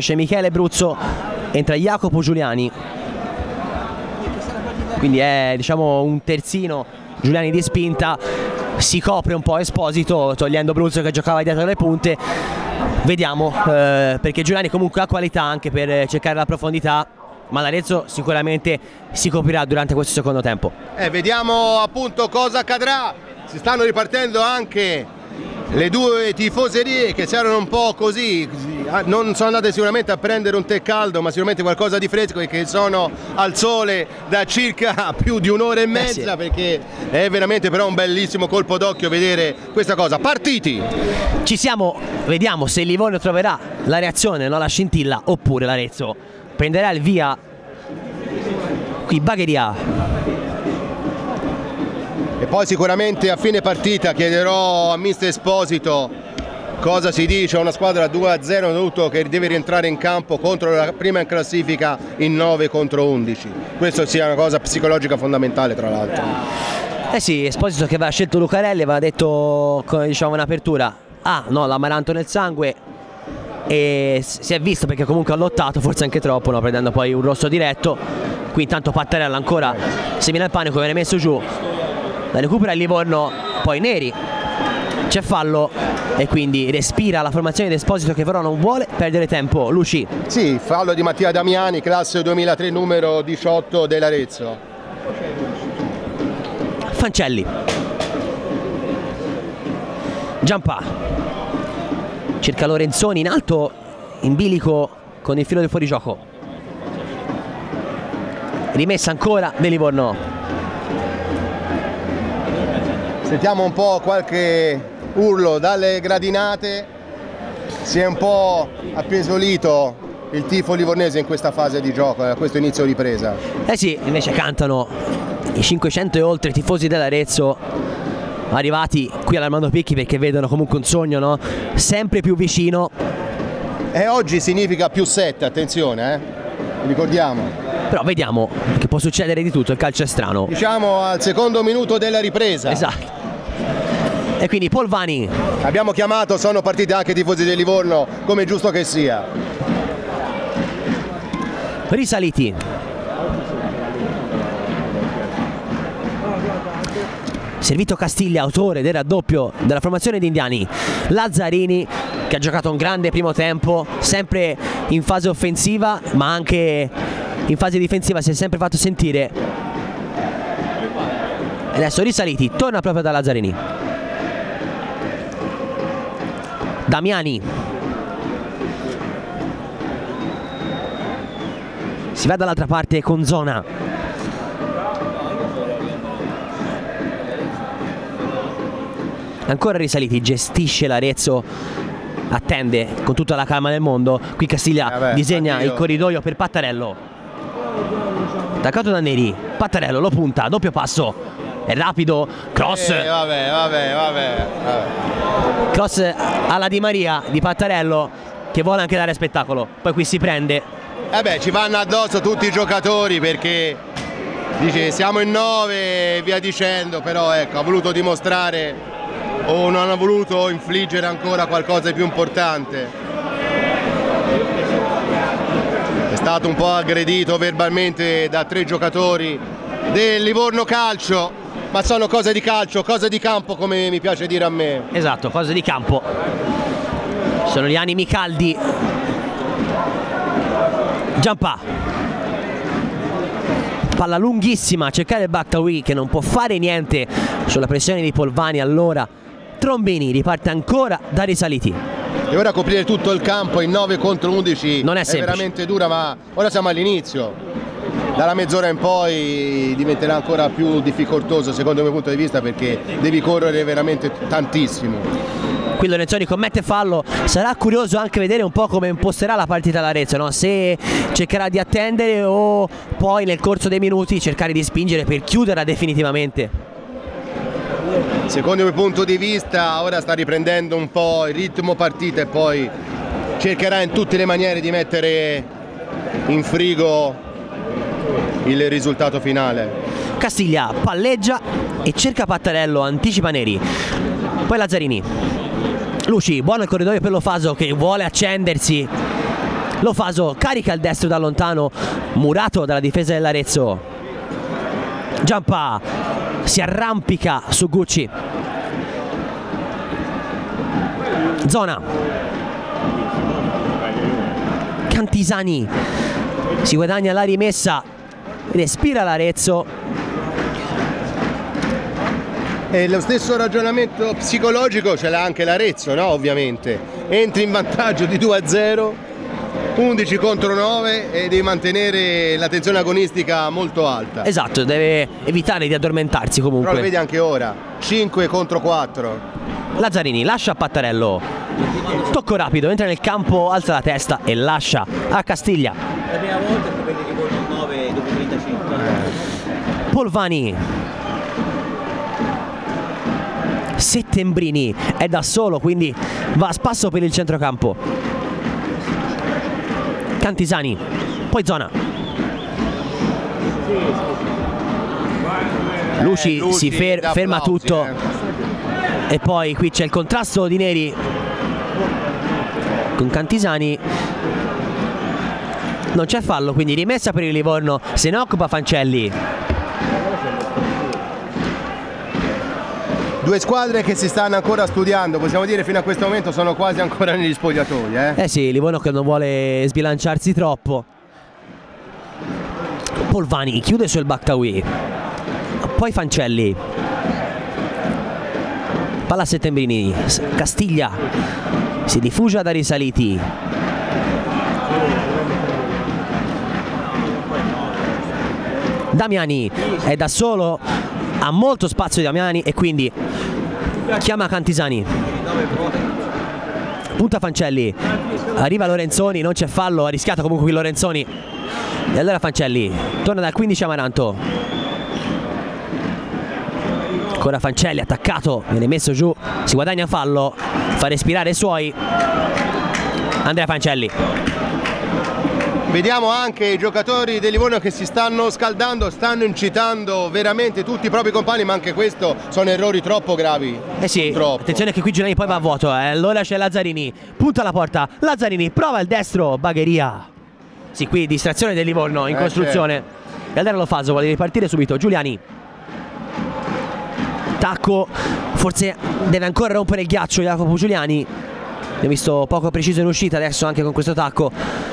Esce Michele Bruzzo, entra Jacopo Giuliani. Quindi è diciamo un terzino, Giuliani di spinta, si copre un po' Esposito togliendo Bruzzo che giocava dietro le punte. Vediamo eh, perché Giuliani comunque ha qualità anche per cercare la profondità ma l'Arezzo sicuramente si coprirà durante questo secondo tempo. Eh, vediamo appunto cosa accadrà. Si stanno ripartendo anche le due tifoserie che c'erano un po' così, non sono andate sicuramente a prendere un tè caldo, ma sicuramente qualcosa di fresco e che sono al sole da circa più di un'ora e mezza, eh sì. perché è veramente però un bellissimo colpo d'occhio vedere questa cosa. Partiti! Ci siamo, vediamo se Livorno troverà la reazione, no? la scintilla, oppure l'Arezzo prenderà il via qui Bagheria poi sicuramente a fine partita chiederò a mister Esposito cosa si dice una squadra 2-0 che deve rientrare in campo contro la prima in classifica in 9 contro 11. Questo sia una cosa psicologica fondamentale tra l'altro. Eh sì, Esposito che aveva scelto Lucarelli aveva detto diciamo in apertura ah no l'amaranto nel sangue e si è visto perché comunque ha lottato forse anche troppo no, prendendo poi un rosso diretto qui intanto Pattarella ancora semina il panico viene messo giù la recupera il Livorno poi Neri. C'è fallo e quindi respira la formazione di Esposito che però non vuole perdere tempo. Luci. Sì, fallo di Mattia Damiani classe 2003 numero 18 dell'Arezzo. Fancelli. Giampa. Cerca Lorenzoni in alto in bilico con il filo del fuorigioco. Rimessa ancora del Livorno Sentiamo un po' qualche urlo dalle gradinate, si è un po' appiesolito il tifo livornese in questa fase di gioco, a questo inizio ripresa. Eh sì, invece cantano i 500 e oltre tifosi dell'Arezzo arrivati qui all'Armando Picchi perché vedono comunque un sogno no? sempre più vicino. E oggi significa più 7, attenzione, eh? ricordiamo. Però vediamo che può succedere di tutto, il calcio è strano. Diciamo al secondo minuto della ripresa. Esatto e quindi Polvani abbiamo chiamato sono partiti anche i tifosi del Livorno come giusto che sia. Risaliti. Servito Castiglia autore del raddoppio della formazione di Indiani. Lazzarini che ha giocato un grande primo tempo sempre in fase offensiva ma anche in fase difensiva si è sempre fatto sentire. Adesso risaliti torna proprio da Lazzarini Damiani. Si va dall'altra parte con Zona. Ancora risaliti gestisce l'Arezzo attende con tutta la calma del mondo. Qui Castiglia eh beh, disegna addio. il corridoio per Pattarello. Attaccato da Neri Pattarello lo punta doppio passo è rapido, cross. Eh, vabbè, vabbè, vabbè, vabbè. Cross alla Di Maria di Pattarello che vuole anche dare spettacolo. Poi qui si prende. Eh beh, ci vanno addosso tutti i giocatori perché dice siamo in nove e via dicendo, però ecco, ha voluto dimostrare o non ha voluto infliggere ancora qualcosa di più importante. È stato un po' aggredito verbalmente da tre giocatori del Livorno Calcio ma sono cose di calcio, cose di campo come mi piace dire a me. Esatto, cose di campo. Sono gli animi caldi. Giampa. Palla lunghissima cercare il Baktawi che non può fare niente sulla pressione di Polvani allora. Trombini riparte ancora da risaliti. E ora coprire tutto il campo in 9 contro 11 non è, è veramente dura, ma ora siamo all'inizio dalla mezz'ora in poi diventerà ancora più difficoltoso secondo il mio punto di vista perché devi correre veramente tantissimo. Qui Lorenzoni commette fallo, sarà curioso anche vedere un po' come imposterà la partita l'Arezzo, no? se cercherà di attendere o poi nel corso dei minuti cercare di spingere per chiuderla definitivamente. Secondo il mio punto di vista ora sta riprendendo un po' il ritmo partita e poi cercherà in tutte le maniere di mettere in frigo il risultato finale. Castiglia palleggia e cerca Pattarello, anticipa Neri. Poi Lazzarini. Luci, buono il corridoio per Lofaso che vuole accendersi. Lofaso carica il destro da lontano, murato dalla difesa dell'Arezzo. Giampa si arrampica su Gucci. Zona. Cantisani si guadagna la rimessa, respira l'Arezzo. E lo stesso ragionamento psicologico ce l'ha anche l'Arezzo, no? Ovviamente. Entri in vantaggio di 2 a 0, 11 contro 9 e devi mantenere la tensione agonistica molto alta. Esatto, deve evitare di addormentarsi Però lo comunque. vedi anche ora, 5 contro 4. Lazzarini lascia a Pattarello. Tocco rapido, entra nel campo, alza la testa e lascia a Castiglia. La prima volta è quelli che vogliono 9 dopo 35. Polvani. Settembrini è da solo, quindi va a spasso per il centrocampo. Cantisani, poi zona. Luci, Eh, Luci, si fer- ferma applausi, tutto eh. e poi qui c'è il contrasto di Neri con Cantisani. Non c'è fallo, quindi rimessa per il Livorno, se ne occupa Fancelli. Due squadre che si stanno ancora studiando, possiamo dire fino a questo momento sono quasi ancora negli spogliatoi. Eh? Eh sì, Livorno che non vuole sbilanciarsi troppo. Polvani chiude sul Bactawi. Poi Fancelli. Palla Settembrini. Castiglia. Si diffugia da risaliti. Damiani è da solo, ha molto spazio Damiani e quindi chiama Cantisani. Punta Fancelli, arriva Lorenzoni, non c'è fallo, ha rischiato comunque qui Lorenzoni. E allora Fancelli, torna dal 15 Amaranto. Ancora Fancelli attaccato, viene messo giù, si guadagna fallo, fa respirare i suoi. Andrea Fancelli. Vediamo anche i giocatori del Livorno che si stanno scaldando, stanno incitando veramente tutti i propri compagni, ma anche questo sono errori troppo gravi. Eh sì, Purtroppo. attenzione che qui Giuliani poi va a vuoto, eh. allora c'è Lazzarini, punta la porta, Lazzarini prova il destro, Bagheria. Sì, qui distrazione del Livorno in Eh, costruzione. E allora lo Faso vuole ripartire subito, Giuliani. Tacco, forse deve ancora rompere il ghiaccio Jacopo Giuliani. Abbiamo visto poco preciso in uscita adesso anche con questo tacco.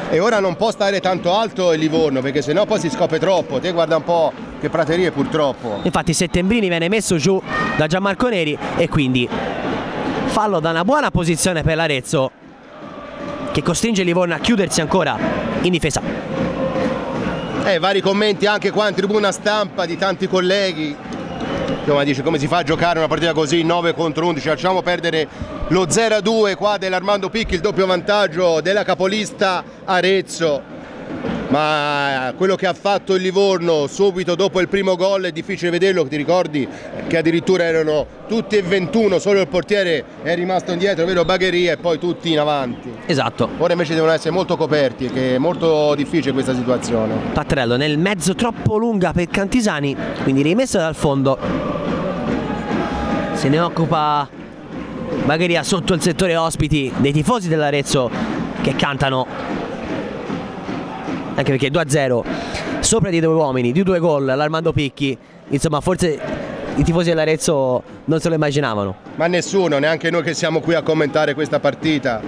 E ora non può stare tanto alto il Livorno perché sennò poi si scopre troppo. Te guarda un po' che praterie purtroppo. Infatti Settembrini viene messo giù da Gianmarco Neri e quindi fallo da una buona posizione per l'Arezzo che costringe Livorno a chiudersi ancora in difesa. Eh, vari commenti anche qua in tribuna stampa di tanti colleghi. Insomma, dice come si fa a giocare una partita così 9 contro 11, facciamo perdere lo 0-2 qua dell'Armando Picchi, il doppio vantaggio della capolista Arezzo. Ma quello che ha fatto il Livorno subito dopo il primo gol è difficile vederlo, ti ricordi che addirittura erano tutti e 21, solo il portiere è rimasto indietro, vero Bagheria e poi tutti in avanti. Esatto. Ora invece devono essere molto coperti, che è molto difficile questa situazione. Pattrello nel mezzo troppo lunga per Cantisani, quindi rimessa dal fondo. Se ne occupa Bagheria sotto il settore ospiti dei tifosi dell'Arezzo che cantano. Anche perché 2-0 sopra di due uomini, di due gol all'Armando Picchi. Insomma, forse i tifosi dell'Arezzo non se lo immaginavano. Ma nessuno, neanche noi che siamo qui a commentare questa partita,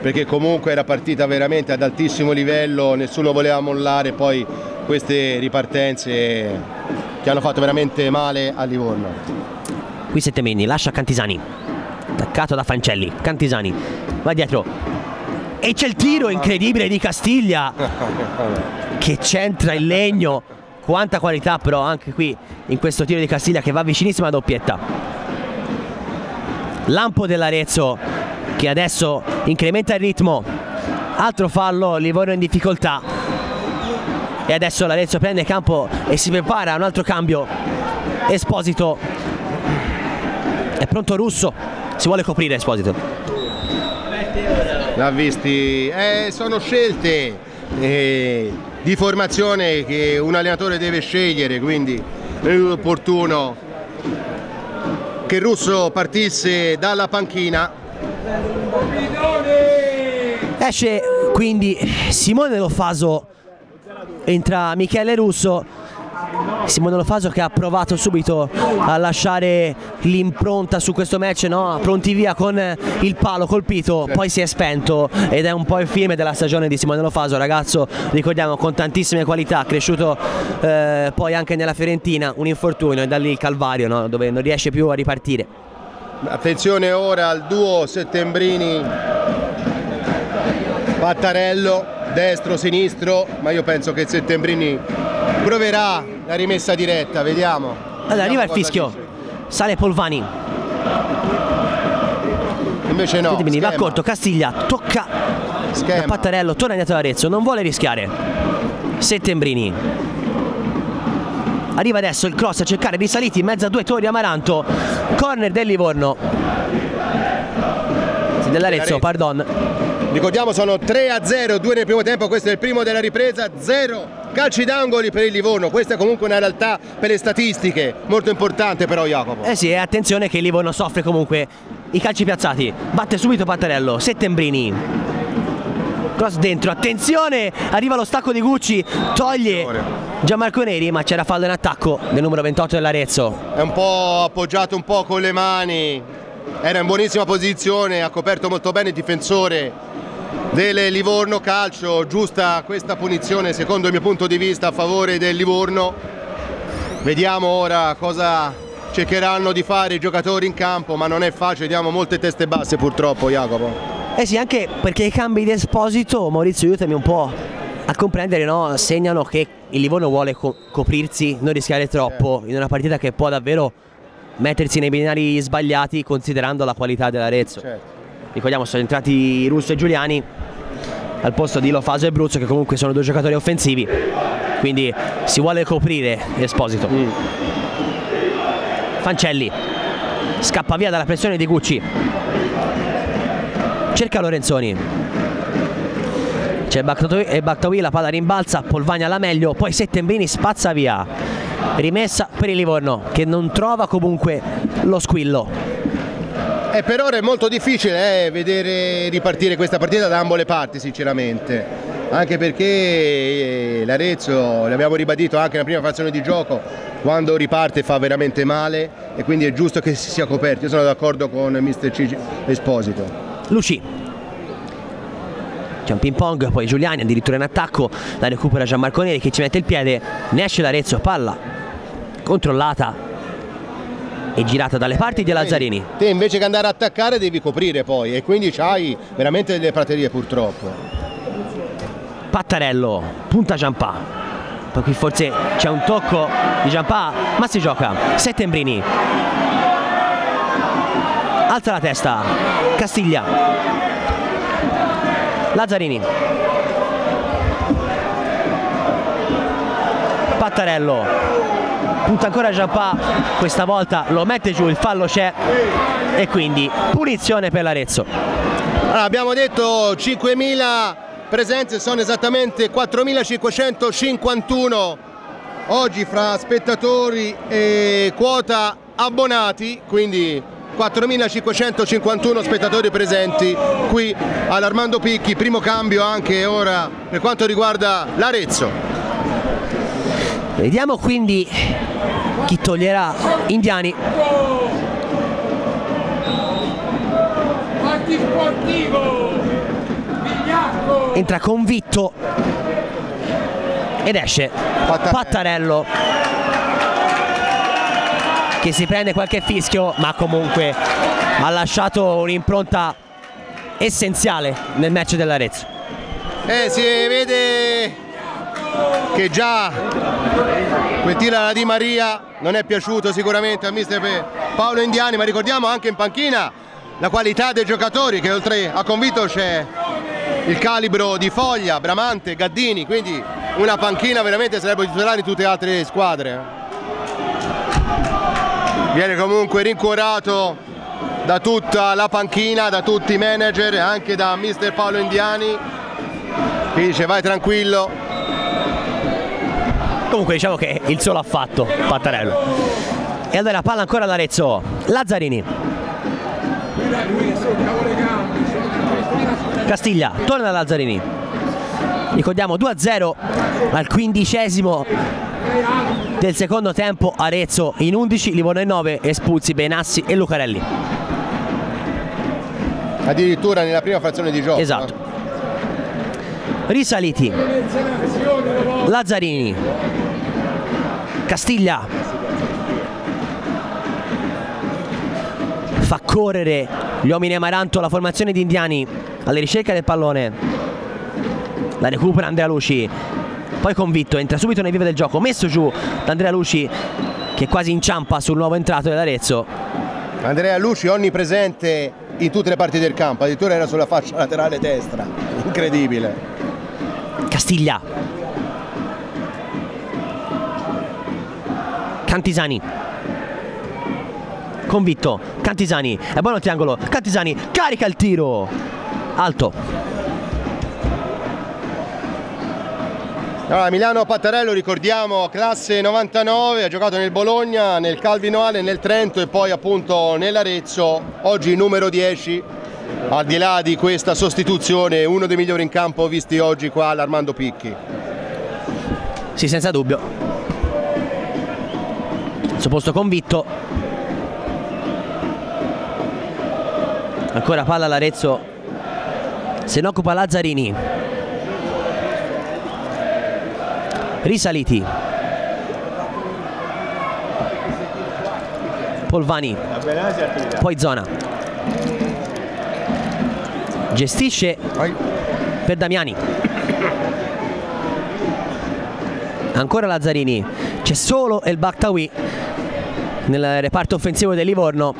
perché comunque era partita veramente ad altissimo livello, nessuno voleva mollare poi queste ripartenze che hanno fatto veramente male a Livorno. Qui Settemini lascia Cantisani. Attaccato da Fancelli. Cantisani va dietro. E c'è il tiro incredibile di Castiglia che centra il legno. Quanta qualità però anche qui in questo tiro di Castiglia che va vicinissimo alla doppietta. Lampo dell'Arezzo che adesso incrementa il ritmo. Altro fallo, Livorno in difficoltà. E adesso l'Arezzo prende campo e si prepara a un altro cambio. Esposito è pronto Russo. Si vuole coprire Esposito. L'ha visti? Eh, sono scelte eh, di formazione che un allenatore deve scegliere, quindi è opportuno che Russo partisse dalla panchina Esce quindi Simone Lofaso, entra Michele Russo. Simone Lofaso che ha provato subito a lasciare l'impronta su questo match, no? pronti via con il palo colpito, poi si è spento ed è un po' il film della stagione di Simone Lofaso, ragazzo ricordiamo con tantissime qualità, cresciuto eh, poi anche nella Fiorentina, un infortunio e da lì il calvario no? dove non riesce più a ripartire. Attenzione ora al duo Settembrini Pattarello, destro, sinistro, ma io penso che Settembrini proverà la rimessa diretta, vediamo. Allora arriva il Vediamo fischio, sale Polvani, Invece no, Quindi va corto, Castiglia tocca schema. Pattarello, torna indietro Arezzo, non vuole rischiare. Settembrini. Arriva adesso il cross a cercare risaliti in mezzo a due torri Amaranto. Corner del Livorno. Dell'Arezzo. pardon. Ricordiamo sono 3 a 0, 2 nel primo tempo, questo è il primo della ripresa, 0 calci d'angoli per il Livorno, questa è comunque una realtà per le statistiche, molto importante però Jacopo. Eh sì, e attenzione che il Livorno soffre comunque i calci piazzati. Batte subito Pattarello, Settembrini. Cross dentro, attenzione! Arriva lo stacco di Gucci, toglie Gianmarco Neri, ma c'era fallo in attacco del numero 28 dell'Arezzo. È un po' appoggiato un po' con le mani, era in buonissima posizione, ha coperto molto bene il difensore del Livorno Calcio, giusta questa punizione secondo il mio punto di vista a favore del Livorno. Vediamo ora cosa cercheranno di fare i giocatori in campo, ma non è facile, vediamo molte teste basse purtroppo Jacopo. Eh sì, anche perché i cambi di Esposito, Maurizio aiutami un po' a comprendere, no? segnano che il Livorno vuole co- coprirsi, non rischiare troppo in una partita che può davvero mettersi nei binari sbagliati considerando la qualità dell'Arezzo. Certo. Ricordiamo sono entrati Russo e Giuliani al posto di Lofaso e Bruzzo che comunque sono due giocatori offensivi, quindi si vuole coprire Esposito. Fancelli scappa via dalla pressione di Gucci. Cerca Lorenzoni. C'è Baktawi, la palla rimbalza, Polvagna alla meglio, poi Settembrini spazza via. Rimessa per il Livorno che non trova comunque lo squillo. Eh, per ora è molto difficile eh, vedere ripartire questa partita da ambo le parti sinceramente anche perché eh, l'Arezzo, l'abbiamo ribadito anche nella prima frazione di gioco, quando riparte fa veramente male e quindi è giusto che si sia coperto. Io sono d'accordo con Mr. C. Esposito. Luci. C'è un ping pong, poi Giuliani addirittura in attacco, la recupera Gianmarco Neri che ci mette il piede, ne esce l'Arezzo, palla controllata e girata dalle parti di Lazzarini. Te invece che andare a attaccare devi coprire poi e quindi c'hai veramente delle praterie purtroppo. Pattarello, punta Giampà. Poi qui forse c'è un tocco di Giampà, ma si gioca. Settembrini. Alza la testa. Castiglia. Lazzarini. Pattarello. Punta ancora Giampà. Questa volta lo mette giù, il fallo c'è. E quindi punizione per l'Arezzo. Allora, abbiamo detto 5.000 presenze, sono esattamente 4.551 oggi fra spettatori e quota abbonati, quindi 4.551 spettatori presenti qui all'Armando Picchi, primo cambio anche ora per quanto riguarda l'Arezzo. Vediamo quindi chi toglierà Indiani. Entra convitto ed esce Pattarello. Pattarello che si prende qualche fischio ma comunque ha lasciato un'impronta essenziale nel match dell'Arezzo. Eh, si vede che già quel tiro alla Di Maria non è piaciuto sicuramente a mister Paolo Indiani, ma ricordiamo anche in panchina la qualità dei giocatori che oltre a convinto c'è il calibro di Foglia, Bramante, Gaddini, quindi una panchina veramente sarebbe titolare in tutte le altre squadre. Viene comunque rincuorato da tutta la panchina, da tutti i manager, e anche da mister Paolo Indiani che dice vai tranquillo. Comunque diciamo che il solo ha fatto Pattarello. E allora palla ancora all'Arezzo. Lazzarini. Castiglia torna da Lazzarini ricordiamo 2-0 al quindicesimo del secondo tempo Arezzo in 11 Livorno in 9 espulsi Benassi e Lucarelli Addirittura nella prima frazione di gioco. esatto risaliti Lazzarini. Castiglia. Fa correre gli uomini Amaranto la formazione di Indiani alla ricerca del pallone. La recupera Andrea Luci. Poi convitto entra subito nel vivo del gioco. Messo giù da Andrea Luci che quasi inciampa sul nuovo entrato dell'Arezzo. Andrea Luci onnipresente in tutte le parti del campo, addirittura era sulla faccia laterale destra. Incredibile. Castiglia Cantisani convitto Cantisani è buono il triangolo. Cantisani carica il tiro. Alto. Allora, Milano Pattarello, ricordiamo, classe 99, ha giocato nel Bologna, nel Calvinoale, nel Trento e poi appunto nell'Arezzo, oggi numero 10, al di là di questa sostituzione, uno dei migliori in campo visti oggi qua all'Armando Picchi. sì senza dubbio suo posto convitto. Ancora palla all'Arezzo se ne occupa Lazzarini. Risaliti. Polvani. Poi zona. Gestisce per Damiani. Ancora Lazzarini. C'è solo El Baktawi nel reparto offensivo del Livorno.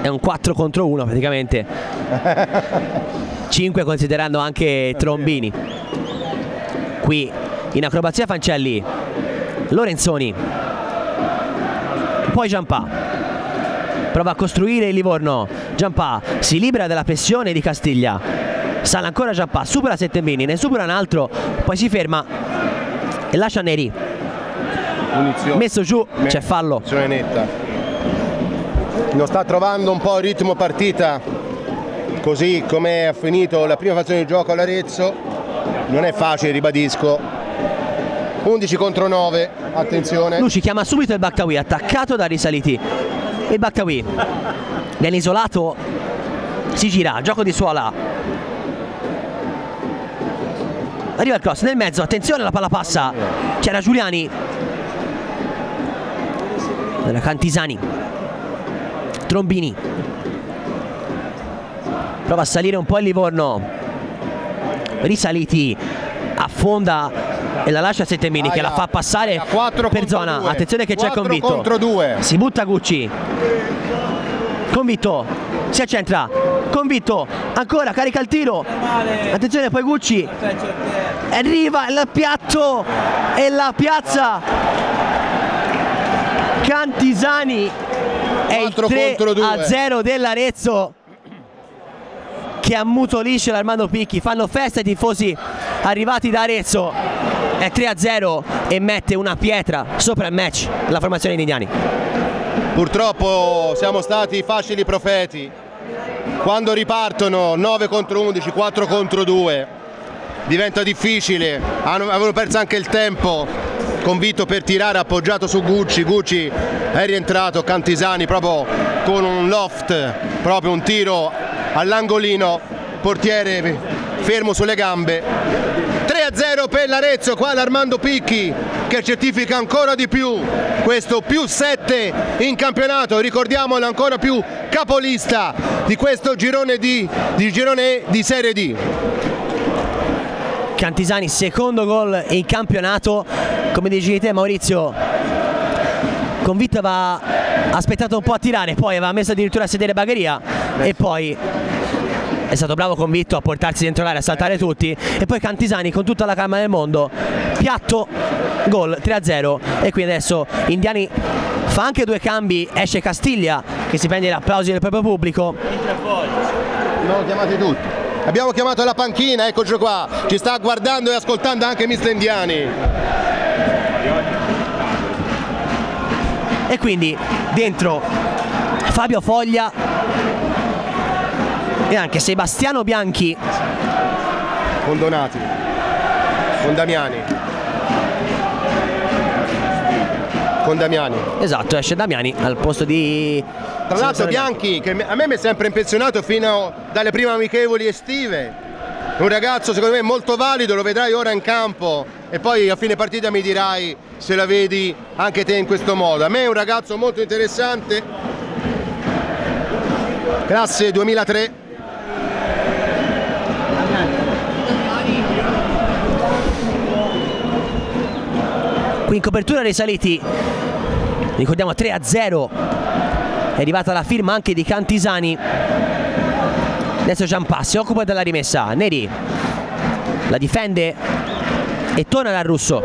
È un 4 contro 1 praticamente. 5 considerando anche Trombini. qui in acrobazia Fancelli. Lorenzoni. Poi Giampà. Prova a costruire il Livorno. Giampà si libera dalla pressione di Castiglia. Sale ancora Giampà supera Settembini ne supera un altro poi si ferma e lascia Neri Munizione. messo giù c'è fallo netta. Non sta trovando un po' il ritmo partita, così come ha finito la prima fazione di gioco all'Arezzo. Non è facile, ribadisco. 11 contro 9, attenzione. Luci chiama subito il Baktawi attaccato da Risaliti il Baktawi viene isolato si gira gioco di suola arriva il cross nel mezzo attenzione la palla passa c'era Giuliani Cantisani. Trombini. Prova a salire un po' il Livorno. Risaliti affonda e la lascia a Settemini che la fa passare A 4 per zona. due. attenzione che c'è 4 convitto. contro 2. si butta Gucci. Convitto si accentra. Convitto ancora carica il tiro. Attenzione poi Gucci. Arriva il piatto e la piazza Cantisani è il 4 3 contro 2. a 0 dell'Arezzo che ammutolisce l'Armando Picchi fanno festa i tifosi arrivati da Arezzo è 3 a 0 e mette una pietra sopra il match la formazione di indiani Purtroppo siamo stati facili profeti. Quando ripartono 9 contro 11, 4 contro 2, diventa difficile. Avevano perso anche il tempo. Convinto per tirare, appoggiato su Gucci. Gucci è rientrato, Cantisani proprio con un loft, proprio un tiro all'angolino. Portiere fermo sulle gambe. 3 a 0 per l'Arezzo, qua l'Armando Picchi che certifica ancora di più questo più 7 in campionato, ricordiamolo ancora più capolista di questo girone di, di girone di Serie D. Cantisani secondo gol in campionato. Come dicevi te Maurizio convinto aveva aspettato un po' a tirare poi aveva messo addirittura a sedere Bagheria e poi è stato bravo convinto a portarsi dentro l'area a saltare tutti. E poi Cantisani con tutta la calma del mondo piatto gol 3-0 e qui adesso Indiani fa anche due cambi esce Castiglia che si prende gli applausi del proprio pubblico. Abbiamo chiamati tutti. Abbiamo chiamato la panchina, eccoci qua. Ci sta guardando e ascoltando anche Mister Indiani. e quindi dentro Fabio Foglia e anche Sebastiano Bianchi con Donati, con Damiani. Con Damiani. Esatto, esce Damiani al posto di... Tra l'altro Bianchi, che a me mi è sempre impressionato fino dalle prime amichevoli estive, un ragazzo secondo me molto valido, lo vedrai ora in campo e poi a fine partita mi dirai se la vedi anche te in questo modo. A me è un ragazzo molto interessante, classe 2003. Qui in copertura risaliti, ricordiamo 3 a 0, è arrivata la firma anche di Cantisani. Adesso Giampassi occupa della rimessa, Neri la difende e torna dal russo.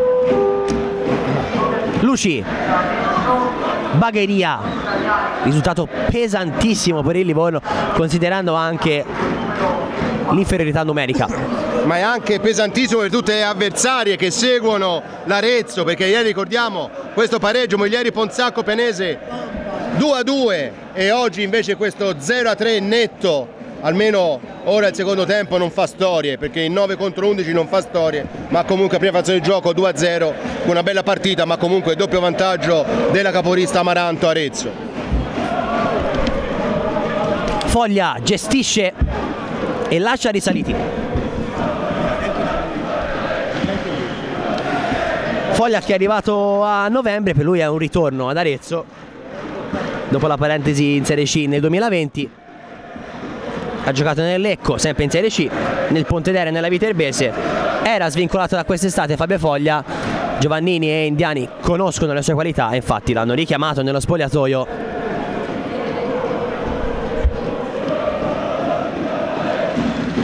Luci, Bagheria, risultato pesantissimo per il Livorno considerando anche l'inferiorità numerica. Ma è anche pesantissimo per tutte le avversarie che seguono l'Arezzo, perché ieri ricordiamo questo pareggio Moglieri Ponzacco Penese 2 a 2 e oggi invece questo 0 a 3 netto. Almeno ora il secondo tempo non fa storie perché il 9 contro 11 non fa storie, ma comunque prima fase del gioco 2 a 0 con una bella partita, ma comunque doppio vantaggio della capolista Amaranto Arezzo. Foglia gestisce e lascia risaliti. Foglia che è arrivato a novembre, per lui è un ritorno ad Arezzo dopo la parentesi in Serie C nel 2020. Ha giocato nel Lecco, sempre in Serie C, nel Pontedera e nella Viterbese. Era svincolato da quest'estate Fabio Foglia. Giovannini e Indiani conoscono le sue qualità e infatti l'hanno richiamato nello spogliatoio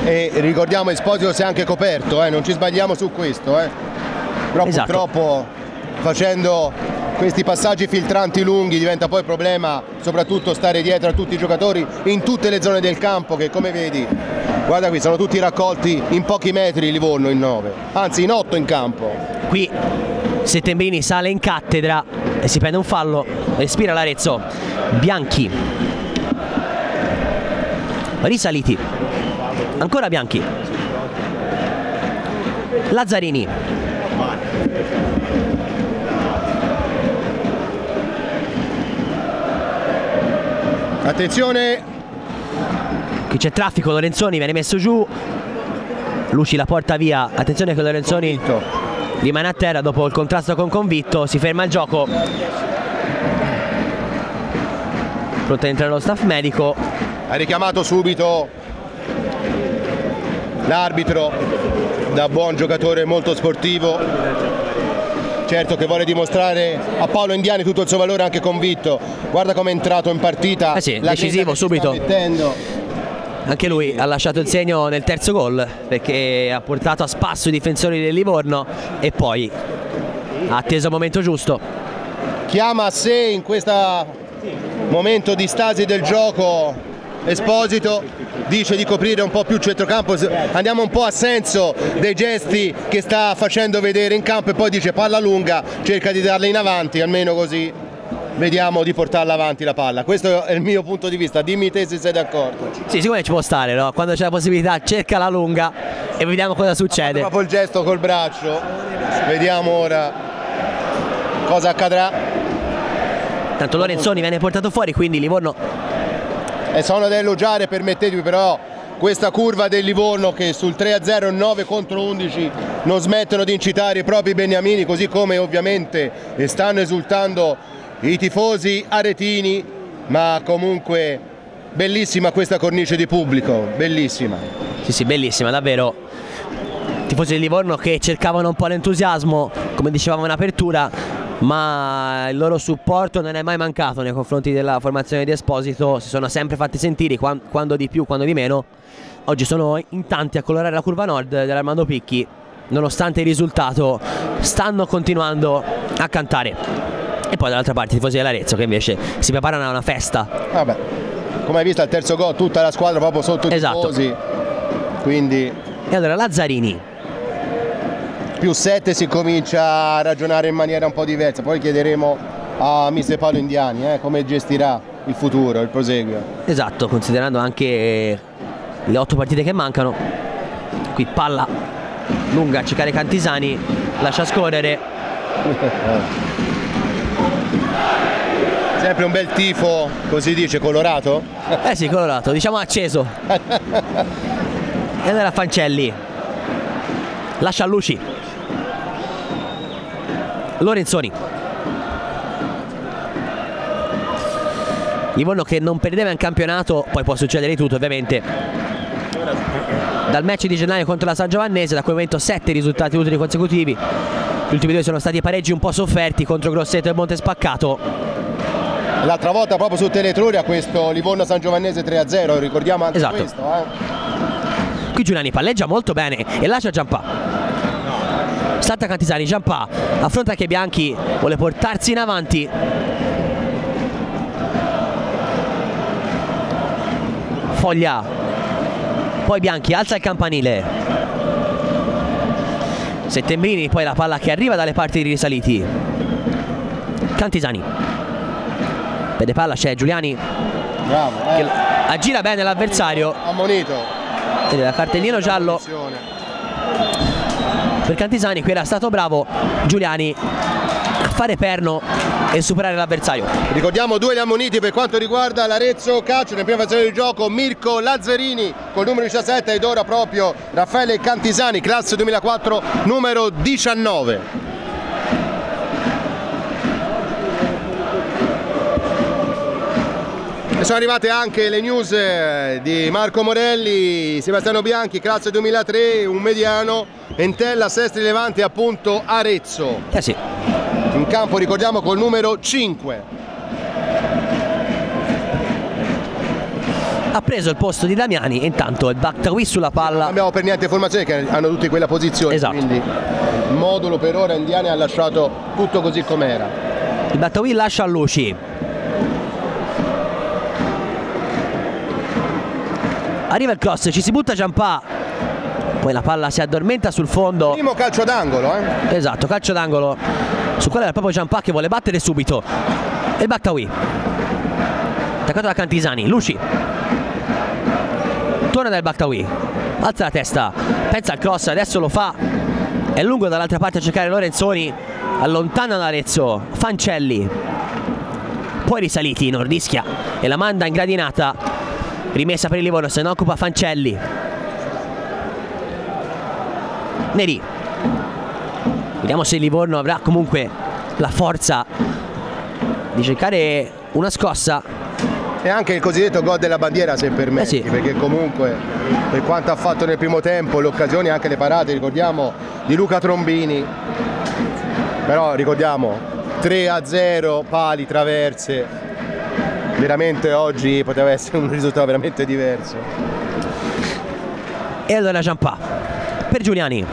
e ricordiamo Esposito si è anche coperto, eh, non ci sbagliamo su questo, eh. però Esatto. purtroppo facendo questi passaggi filtranti lunghi diventa poi problema soprattutto stare dietro a tutti i giocatori in tutte le zone del campo che come vedi, guarda qui, sono tutti raccolti in pochi metri Livorno in 9, anzi in 8 in campo. Qui Settembrini sale in cattedra e si prende un fallo, respira l'Arezzo. Bianchi. Risaliti. Ancora Bianchi. Lazzarini. Attenzione, Qui c'è traffico, Lorenzoni viene messo giù. Luci la porta via. Attenzione che Lorenzoni rimane a terra dopo il contrasto con Convitto. Si ferma il gioco. Pronto ad entrare lo staff medico. ha richiamato subito l'arbitro da buon giocatore molto sportivo certo che vuole dimostrare a Paolo Indiani tutto il suo valore anche convitto guarda come è entrato in partita Eh sì, decisivo subito. Anche lui ha lasciato il segno nel terzo gol perché ha portato a spasso i difensori del Livorno e poi ha atteso il momento giusto. chiama a sé in questo momento di stasi del gioco Esposito dice di coprire un po' più il centrocampo. Andiamo un po' a senso dei gesti che sta facendo vedere in campo e poi dice palla lunga cerca di darla in avanti almeno così vediamo di portarla avanti la palla. Questo è il mio punto di vista. Dimmi te se sei d'accordo. Sì, sicuramente ci può stare, no? Quando c'è la possibilità cerca la lunga e vediamo cosa succede. proprio il gesto col braccio. Vediamo ora cosa accadrà. Tanto Lorenzoni viene portato fuori, quindi Livorno e sono da elogiare permettetemi però questa curva del Livorno che sul 3-0 9 contro 11 non smettono di incitare i propri beniamini così come ovviamente stanno esultando i tifosi aretini ma comunque bellissima questa cornice di pubblico bellissima Sì, sì, bellissima, davvero. Tifosi di Livorno che cercavano un po' l'entusiasmo, come dicevamo in apertura, ma il loro supporto non è mai mancato nei confronti della formazione di Esposito, si sono sempre fatti sentire quan- quando di più, quando di meno. Oggi sono in tanti a colorare la curva nord dell'Armando Picchi, nonostante il risultato stanno continuando a cantare. E poi dall'altra parte i tifosi dell'Arezzo che invece si preparano a una festa. vabbè come hai visto al terzo gol tutta la squadra proprio sotto i Esatto. tifosi quindi E allora Lazzarini, più 7 si comincia a ragionare in maniera un po' diversa poi chiederemo a mister Paolo Indiani eh, come gestirà il futuro, il proseguio. Esatto, considerando anche le otto partite che mancano. Qui palla lunga a cercare Cantisani, lascia scorrere. Sempre un bel tifo, così dice, colorato? Eh sì, colorato, diciamo acceso. E allora Fancelli. Lascia a Luci. Lorenzoni. Livorno che non perdeva in campionato, poi può succedere di tutto ovviamente. Dal match di gennaio contro la San Giovannese, da quel momento sette risultati utili consecutivi. Gli ultimi due sono stati pareggi un po' sofferti contro Grosseto e Monte Spaccato. L'altra volta proprio su Teletruria questo Livorno San Giovannese 3-0, ricordiamo anche Esatto. questo. Eh? Qui Giuliani palleggia molto bene e lascia Giampà. Salta Cantisani, Giampà affronta che Bianchi, vuole portarsi in avanti. Foglia. Poi Bianchi alza il campanile. Settembrini, poi la palla che arriva dalle parti di risaliti. Cantisani. Vede palla, c'è Giuliani Bravo, che eh. aggira bene l'avversario. ammonito. Vede la cartellino giallo. Per Cantisani, qui era stato bravo Giuliani a fare perno e superare l'avversario. Ricordiamo due gli ammoniti per quanto riguarda l'Arezzo Calcio nella prima fazione di gioco Mirko Lazzarini col numero 17 ed ora proprio Raffaele Cantisani classe 2004 numero 19 sono arrivate anche le news eh, di Marco Morelli, Sebastiano Bianchi, classe 2003, un mediano, Entella, Sestri Levante appunto Arezzo. Eh sì, In campo ricordiamo col numero 5. ha preso il posto di Damiani e intanto il Baktawi sulla Non palla. abbiamo per niente informazioni che hanno tutti quella posizione, Esatto. quindi il modulo per ora Indiani ha lasciato tutto così com'era. Il Baktawi lascia a Luci. Arriva il cross, ci si butta Giampà. Poi la palla si addormenta sul fondo. Primo calcio d'angolo, eh? Esatto, calcio d'angolo su quale era proprio Giampà che vuole battere subito. E il Baktawi. Attaccato da Cantisani, Luci. Torna dal Baktawi. Alza la testa, pensa al cross, adesso lo fa. È lungo dall'altra parte a cercare Lorenzoni. Allontana l'Arezzo. Fancelli. Poi risaliti, Nordischia. E la manda in gradinata. Rimessa per il Livorno, se ne occupa Fancelli. Neri. Vediamo se il Livorno avrà comunque la forza di cercare una scossa. E anche il cosiddetto gol della bandiera se permetti, Eh sì. perché comunque per quanto ha fatto nel primo tempo, le occasioni, anche le parate, ricordiamo di Luca Trombini. Però ricordiamo 3 a 0, pali, traverse. Veramente oggi poteva essere un risultato veramente diverso. E allora Giampà per Giuliani.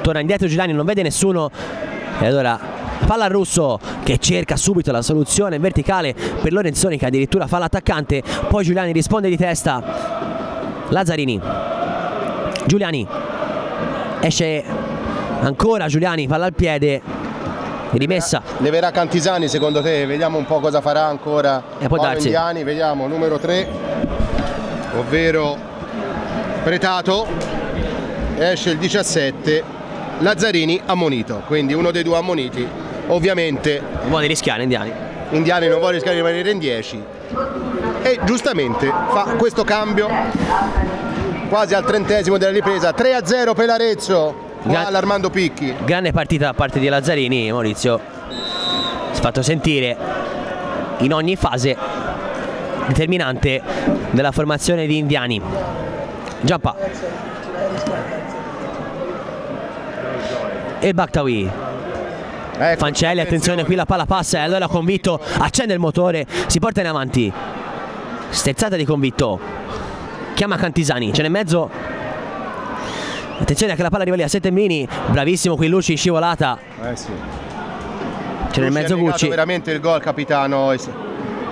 Torna indietro Giuliani, non vede nessuno. E allora palla al russo che cerca subito la soluzione verticale per Lorenzoni che addirittura fa l'attaccante. Poi Giuliani risponde di testa. Lazzarini. Giuliani. Esce ancora Giuliani, palla al piede. Rimessa. Leverà Cantisani secondo te? Vediamo un po' cosa farà ancora Eh, può Paolo darsi. Indiani, vediamo numero 3, ovvero Pretato, esce il 17, Lazzarini ammonito, quindi uno dei due ammoniti, ovviamente Vuole rischiare Indiani. Indiani non vuole rischiare di rimanere in 10 e giustamente fa questo cambio. Quasi al trentesimo della ripresa, 3-0 per l'Arezzo, qua Gra- all'Armando Picchi. Grande partita da parte di Lazzarini, Maurizio. Si è fatto sentire in ogni fase determinante della formazione di Indiani. Giampa. E Baktawi. Ecco, Fancelli, attenzione, qui la palla passa e allora convitto accende il motore, si porta in avanti. Sterzata di convitto. Chiama Cantisani, ce n'è in mezzo. Attenzione che la palla arriva lì a Settembrini, bravissimo qui Luci in scivolata. Eh sì. In Luci mezzo Gucci. veramente il gol capitano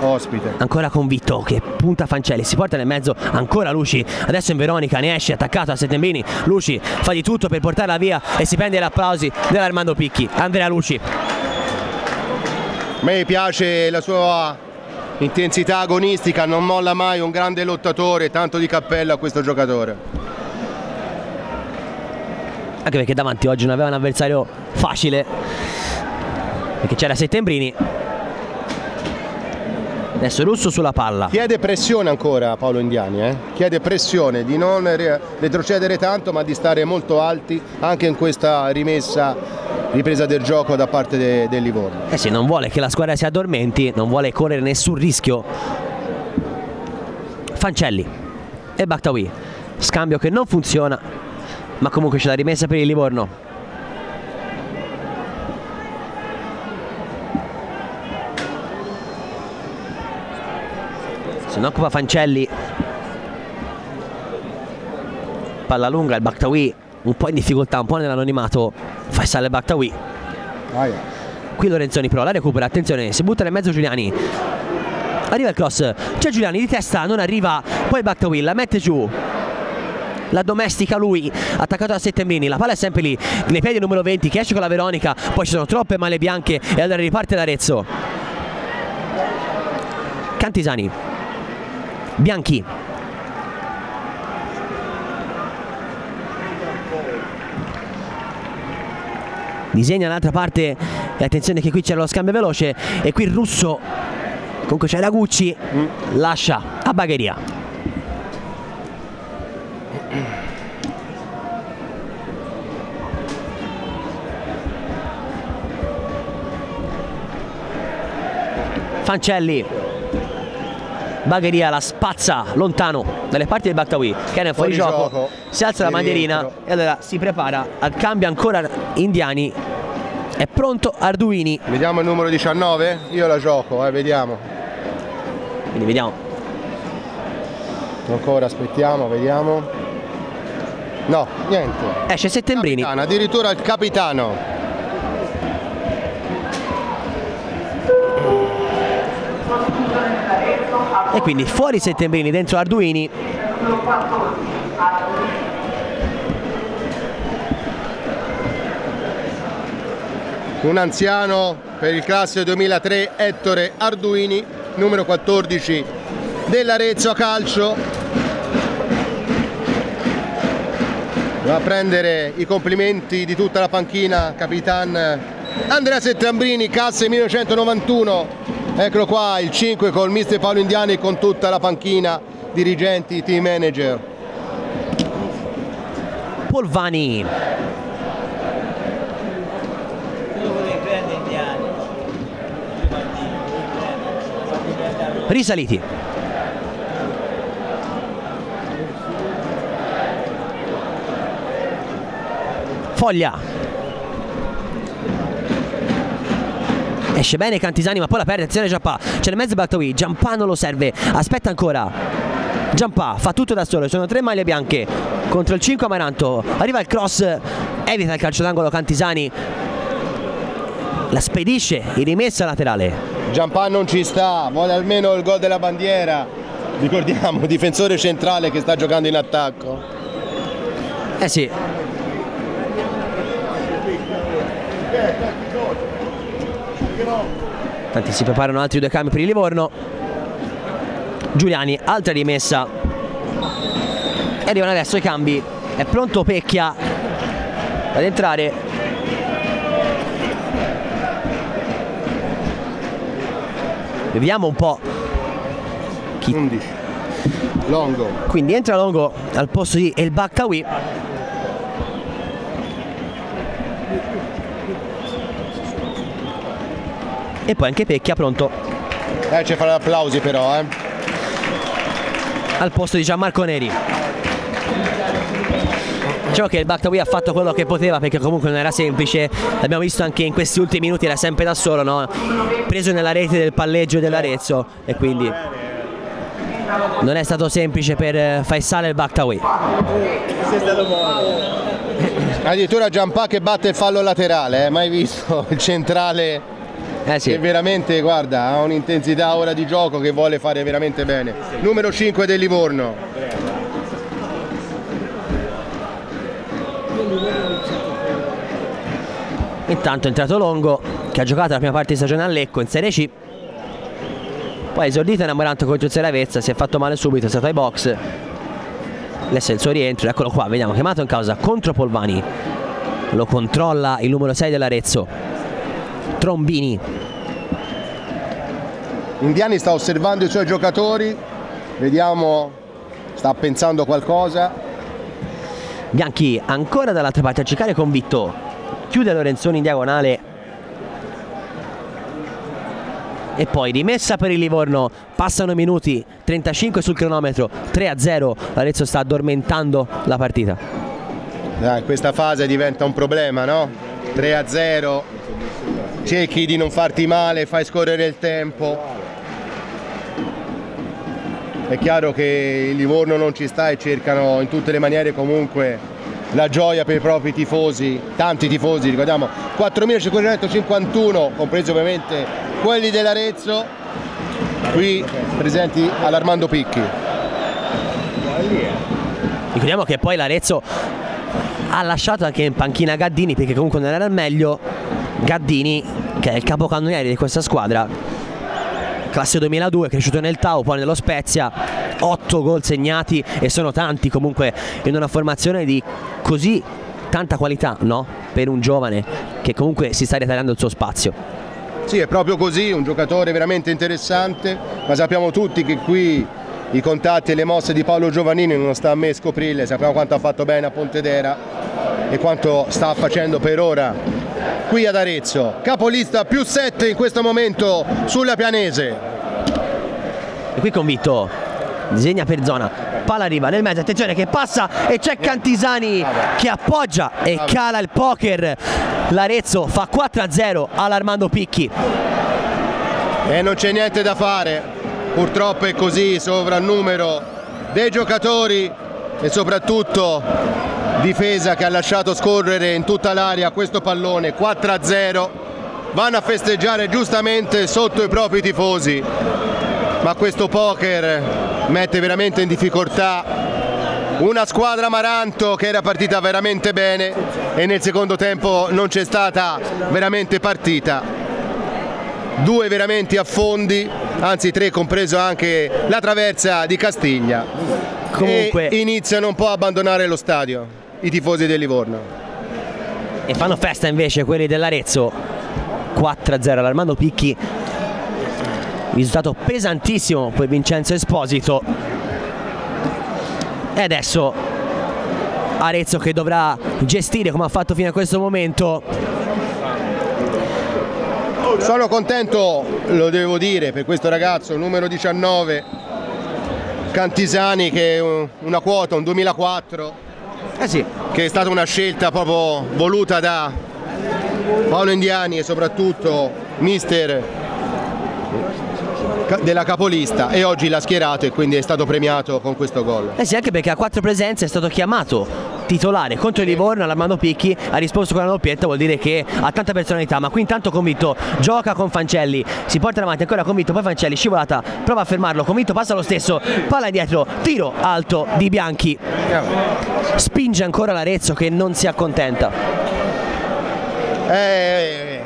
ospite. Ancora convitto che punta Fancelli, si porta nel mezzo ancora Luci. Adesso in Veronica ne esce attaccato a Settembrini. Luci fa di tutto per portarla via e si prende gli applausi dell'Armando Picchi. Andrea Luci. A me piace la sua intensità agonistica, non molla mai, un grande lottatore, tanto di cappello a questo giocatore. Anche perché davanti oggi non aveva un avversario facile. Perché c'era Settembrini. Adesso Russo sulla palla. Chiede pressione ancora Paolo Indiani, eh? chiede pressione di non re- retrocedere tanto ma di stare molto alti anche in questa rimessa, ripresa del gioco da parte de- del Livorno. Eh sì, non vuole che la squadra si addormenti, non vuole correre nessun rischio. Fancelli e Bactawi. Scambio che non funziona, ma comunque c'è la rimessa per il Livorno. Se ne occupa Fancelli. Palla lunga, il Bactawi un po' in difficoltà, un po' nell'anonimato. Fa sale il Bactawi. Qui Lorenzoni però la recupera, attenzione, si butta nel mezzo Giuliani. Arriva il cross, c'è Giuliani di testa, non arriva, poi Bactawi la mette giù. La domestica lui, attaccato da Settembrini, la palla è sempre lì, nei piedi numero 20 che esce con la Veronica, poi ci sono troppe male bianche e allora riparte l'Arezzo. Cantisani. Bianchi. disegna dall'altra parte e attenzione che qui c'era lo scambio veloce e qui il russo comunque c'è Ragucci lascia a Bagheria Fancelli Bagheria la spazza lontano dalle parti del Bactawi che è fuori, gioco. gioco. si alza la Di bandierina rientro. e allora si prepara al cambio ancora Indiani è pronto Arduini Vediamo il numero 19? Io la gioco, eh, vediamo. quindi vediamo Ancora aspettiamo, vediamo. No, niente. esce Settembrini Capitano, addirittura il capitano. E quindi fuori Settembrini dentro Arduini Un anziano per il classe 2003, Ettore Arduini, numero 14 dell'Arezzo a calcio. Va a prendere i complimenti di tutta la panchina, capitan Andrea Settembrini, classe 1991. Eccolo qua, il 5 col mister Paolo Indiani con tutta la panchina, dirigenti, team manager. Polvani. Risaliti. Foglia esce bene Cantisani ma poi la perde attenzione Giampà c'è nel mezzo Bactawi Giampà non lo serve. Aspetta ancora. Giampà fa tutto da solo sono tre maglie bianche. Contro il 5 Amaranto. Arriva il cross evita il calcio d'angolo Cantisani. La spedisce in rimessa laterale. Giampà non ci sta, vuole almeno il gol della bandiera. Ricordiamo, difensore centrale che sta giocando in attacco. Eh sì. Tanti si preparano altri due cambi per il Livorno. Giuliani, altra rimessa. E arrivano adesso i cambi. È pronto Pecchia ad entrare. Vediamo un po'. 11. Longo. Quindi entra Longo al posto di El Baktawi. E poi anche Pecchia pronto Eh, ci farà applausi però, eh. al posto di Gianmarco Neri. Diciamo che il Baktawi ha fatto quello che poteva perché comunque non era semplice, l'abbiamo visto anche in questi ultimi minuti, era sempre da solo, no? preso nella rete del palleggio dell'Arezzo e quindi non è stato semplice per eh, Faisal il Baktawi. Addirittura Giampà che batte il fallo laterale, eh. mai visto il centrale Eh che sì, veramente, guarda, ha un'intensità ora di gioco che vuole fare veramente bene. Numero 5 del Livorno. intanto è entrato Longo, che ha giocato la prima parte di stagione a Lecco in Serie C. Poi esordito in Amaranto contro Seravezza, si è fatto male subito, è stato ai box. Adesso è il suo rientro, eccolo qua, vediamo, chiamato in causa contro Polvani. Lo controlla il numero 6 dell'Arezzo. Trombini. Indiani sta osservando i suoi giocatori, vediamo, sta pensando qualcosa. Bianchi ancora dall'altra parte a cercare convitto. Chiude Lorenzoni in diagonale. E poi rimessa per il Livorno. Passano i minuti, 35 sul cronometro, 3 a 0. L'Arezzo sta addormentando la partita. Dai, in questa fase diventa un problema, no? 3 a 0. Cerchi di non farti male, fai scorrere il tempo. È chiaro che il Livorno non ci sta e cercano in tutte le maniere comunque la gioia per i propri tifosi, tanti tifosi, ricordiamo 4.551, compresi ovviamente quelli dell'Arezzo, qui presenti all'Armando Picchi. Ricordiamo che poi l'Arezzo ha lasciato anche in panchina Gaddini perché comunque non era il meglio. Gaddini, che è il capocannoniere di questa squadra, classe 2002, cresciuto nel Tau, poi nello Spezia, 8 gol segnati e sono tanti comunque in una formazione di così tanta qualità, no? Per un giovane che comunque si sta ritagliando il suo spazio. Sì, è proprio così, un giocatore veramente interessante, ma sappiamo tutti che qui i contatti e le mosse di Paolo Giovannini non sta a me scoprirle, sappiamo quanto ha fatto bene a Pontedera e quanto sta facendo per ora qui ad Arezzo. Capolista più 7 in questo momento sulla Pianese. E qui convinto, disegna per zona, palla arriva nel mezzo, attenzione che passa e c'è Cantisani che appoggia e cala il poker. L'Arezzo fa 4-0 all'Armando Picchi. E non c'è niente da fare, purtroppo è così, sovrannumero dei giocatori e soprattutto difesa che ha lasciato scorrere in tutta l'area questo pallone 4-0 vanno a festeggiare giustamente sotto i propri tifosi. Ma questo poker mette veramente in difficoltà una squadra Amaranto che era partita veramente bene e nel secondo tempo non c'è stata veramente partita. Due veramente affondi anzi tre compreso anche la traversa di Castiglia. Comunque- e iniziano un po' a abbandonare lo stadio i tifosi del Livorno. E fanno festa invece quelli dell'Arezzo. 4-0 all'Armando Picchi risultato pesantissimo per Vincenzo Esposito. E adesso Arezzo che dovrà gestire come ha fatto fino a questo momento. Sono contento lo devo dire per questo ragazzo numero 19 Cantisani che una quota un 2004 eh sì, che è stata una scelta proprio voluta da Paolo Indiani e soprattutto mister della capolista e oggi l'ha schierato e quindi è stato premiato con questo gol. eh sì anche perché a quattro presenze è stato chiamato titolare contro il Livorno all'Armando Picchi ha risposto con la doppietta vuol dire che ha tanta personalità ma qui intanto convinto gioca con Fancelli si porta avanti ancora convinto poi Fancelli scivolata prova a fermarlo convinto passa lo stesso palla indietro tiro alto di Bianchi. Spinge ancora l'Arezzo che non si accontenta. Eh,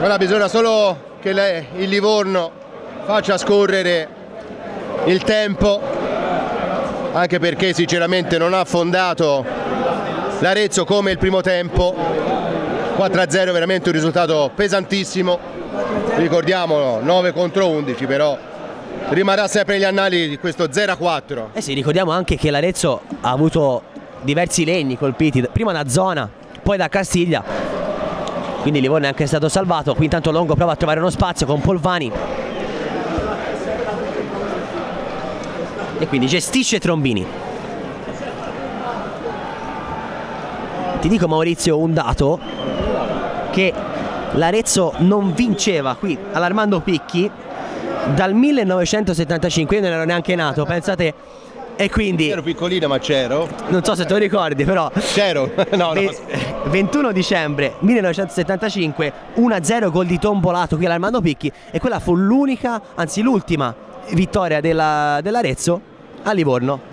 ora bisogna solo che le- il Livorno faccia scorrere il tempo, anche perché sinceramente non ha affondato l'Arezzo come il primo tempo. 4-0 veramente un risultato pesantissimo, ricordiamolo 9 contro 11 però rimarrà sempre negli annali di questo 0-4. Eh sì, ricordiamo anche che l'Arezzo ha avuto diversi legni colpiti, prima da Zona, poi da Castiglia. Quindi Livorno è anche stato salvato. Qui intanto Longo prova a trovare uno spazio con Polvani. E quindi gestisce Trombini. Ti dico Maurizio un dato che l'Arezzo non vinceva qui all'Armando Picchi dal 1975, io non ero neanche nato, pensate. E quindi Ero piccolino ma c'ero. non so se te lo ricordi, però C'ero. No, no. Ve- 21 dicembre 1975 1-0 gol di tombolato qui all'Armando Picchi e quella fu l'unica, anzi l'ultima vittoria della- dell'Arezzo a Livorno.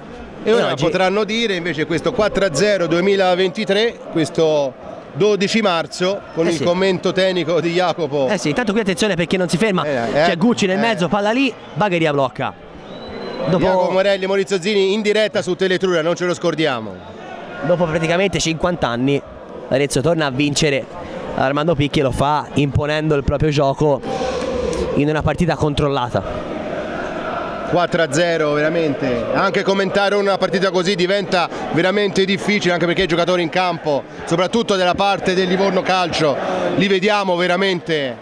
E ora oggi- potranno dire invece questo 4-0 2023, questo 12 marzo con Eh il sì. commento tecnico di Jacopo. Eh sì, intanto qui attenzione perché non si ferma. Eh, eh, C'è Gucci nel eh. mezzo, palla lì, Bagheria blocca. Jacopo Dopo, Morelli e Maurizio Zini in diretta su Teletrura, non ce lo scordiamo. dopo praticamente 50 anni, Arezzo torna a vincere. Armando Picchi lo fa imponendo il proprio gioco in una partita controllata. 4-0 veramente, anche commentare una partita così diventa veramente difficile anche perché i giocatori in campo, soprattutto della parte del Livorno Calcio, li vediamo veramente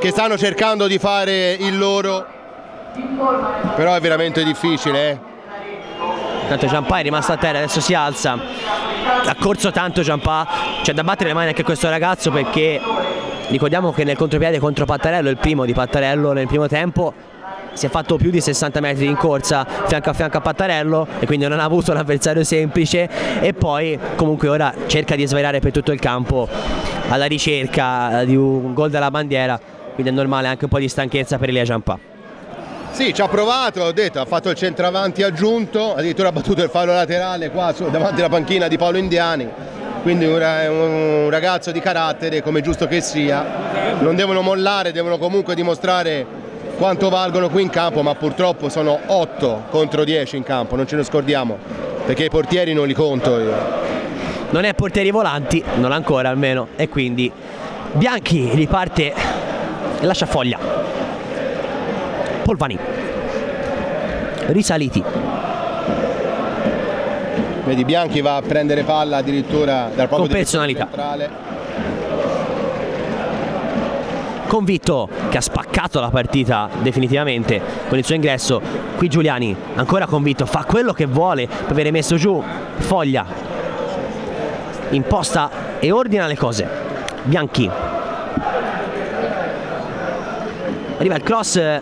che stanno cercando di fare il loro, però è veramente difficile. Eh? Intanto Giampà è rimasto a terra, adesso si alza. Ha corso tanto Giampà, c'è da battere le mani anche questo ragazzo perché ricordiamo che nel contropiede contro Pattarello, il primo di Pattarello nel primo tempo, si è fatto più di 60 metri in corsa fianco a fianco a Pattarello e quindi non ha avuto un avversario semplice e poi comunque ora cerca di svelare per tutto il campo alla ricerca di un gol dalla bandiera, quindi è normale anche un po' di stanchezza per Elia Giampà. Sì, ci ha provato, ho detto, ha fatto il centravanti aggiunto, addirittura ha battuto il fallo laterale qua davanti alla panchina di Paolo Indiani. Quindi un ragazzo di carattere, come giusto che sia, non devono mollare, devono comunque dimostrare quanto valgono qui in campo, ma purtroppo sono 8 contro 10 in campo, non ce ne scordiamo, perché i portieri non li conto io. non è portieri volanti, non ancora almeno, e quindi Bianchi riparte e lascia foglia. Polvani. Risaliti. Vedi, Bianchi va a prendere palla addirittura dal proprio Con personalità. centrale. Convitto che ha spaccato la partita definitivamente con il suo ingresso. Qui Giuliani, ancora convinto, fa quello che vuole per avere messo giù foglia. Imposta e ordina le cose. Bianchi. Arriva il cross.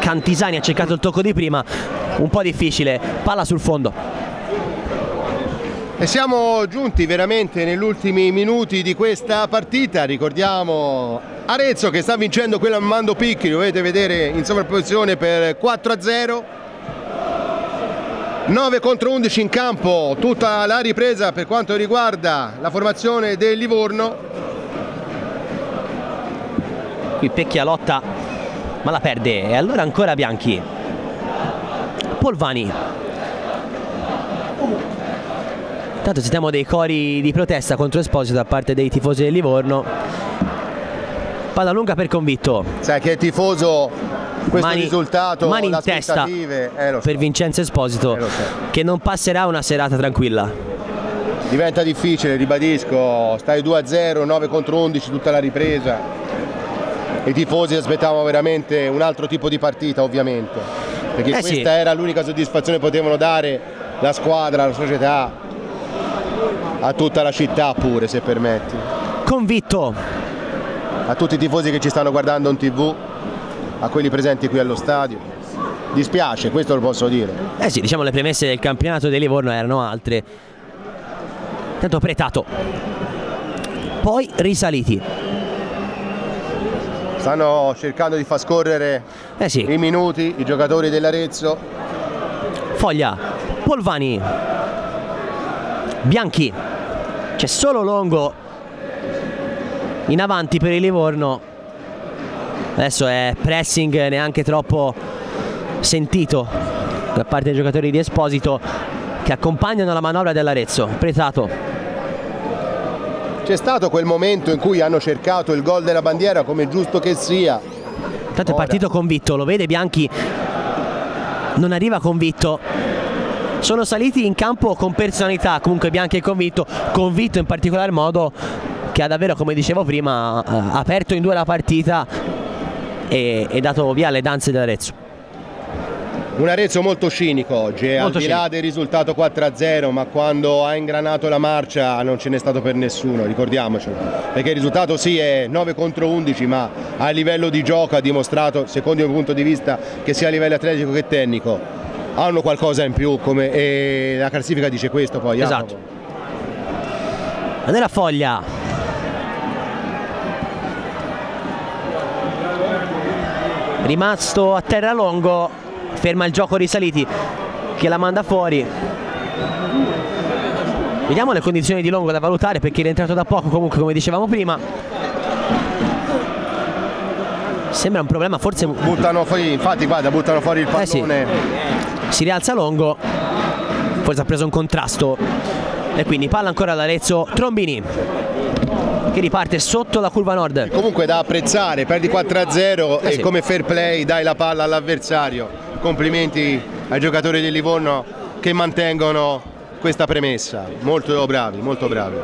Cantisani ha cercato il tocco di prima. Un po' difficile. Palla sul fondo. E siamo giunti veramente negli ultimi minuti di questa partita, ricordiamo Arezzo che sta vincendo quella Mando Picchi, lo vedete vedere in sovrapposizione per 4-0. 9 contro 11 in campo, tutta la ripresa per quanto riguarda la formazione del Livorno. Qui Pecchia lotta ma la perde e allora ancora Bianchi. Polvani. Intanto sentiamo dei cori di protesta contro Esposito da parte dei tifosi del Livorno. Palla lunga per convitto. Sai che tifoso questo Mani- risultato, mani in testa eh, per Vincenzo Esposito Eh, che non passerà una serata tranquilla. Diventa difficile, ribadisco, stai 2-0, 9 contro 11 tutta la ripresa. I tifosi aspettavano veramente un altro tipo di partita ovviamente, perché Eh questa sì. era l'unica soddisfazione che potevano dare la squadra, la società, a tutta la città pure se permetti, Convitto. A tutti i tifosi che ci stanno guardando in tv, a quelli presenti qui allo stadio. Dispiace, questo lo posso dire. Eh sì, diciamo le premesse del campionato del Livorno erano altre. Intanto pretato. Poi risaliti. Stanno cercando di far scorrere Eh sì, i minuti i giocatori dell'Arezzo. Foglia, Polvani, Bianchi, c'è solo Longo in avanti per il Livorno. Adesso è pressing neanche troppo sentito da parte dei giocatori di Esposito che accompagnano la manovra dell'Arezzo. Pretato, C'è stato quel momento in cui hanno cercato il gol della bandiera come giusto che sia. Intanto è partito convitto, lo vede Bianchi, non arriva convitto. Sono saliti in campo con personalità, comunque Bianchi è convitto, convitto in particolar modo che ha davvero, come dicevo prima, ha aperto in due la partita e, e dato via alle danze dell'Arezzo. Un Arezzo molto cinico oggi, eh, Molto al di là cinico. del risultato 4-0, ma quando ha ingranato la marcia non ce n'è stato per nessuno, ricordiamocelo. Perché il risultato sì è 9 contro 11, ma a livello di gioco ha dimostrato, secondo il mio punto di vista, che sia a livello atletico che tecnico, hanno qualcosa in più come, e la classifica dice questo poi. Esatto. Jacopo. Nella foglia. Rimasto a terra Longo, ferma il gioco Risaliti che la manda fuori. Vediamo le condizioni di Longo da valutare perché è rientrato da poco comunque come dicevamo prima. Sembra un problema forse Buttano fuori, infatti guarda, buttano fuori il Eh sì. pallone. si rialza Longo forse ha preso un contrasto e quindi palla ancora all'Arezzo Trombini che riparte sotto la curva nord Comunque da apprezzare, perdi 4-0 Eh e sì. come fair play dai la palla all'avversario. Complimenti ai giocatori del Livorno che mantengono questa premessa. Molto bravi, molto bravi.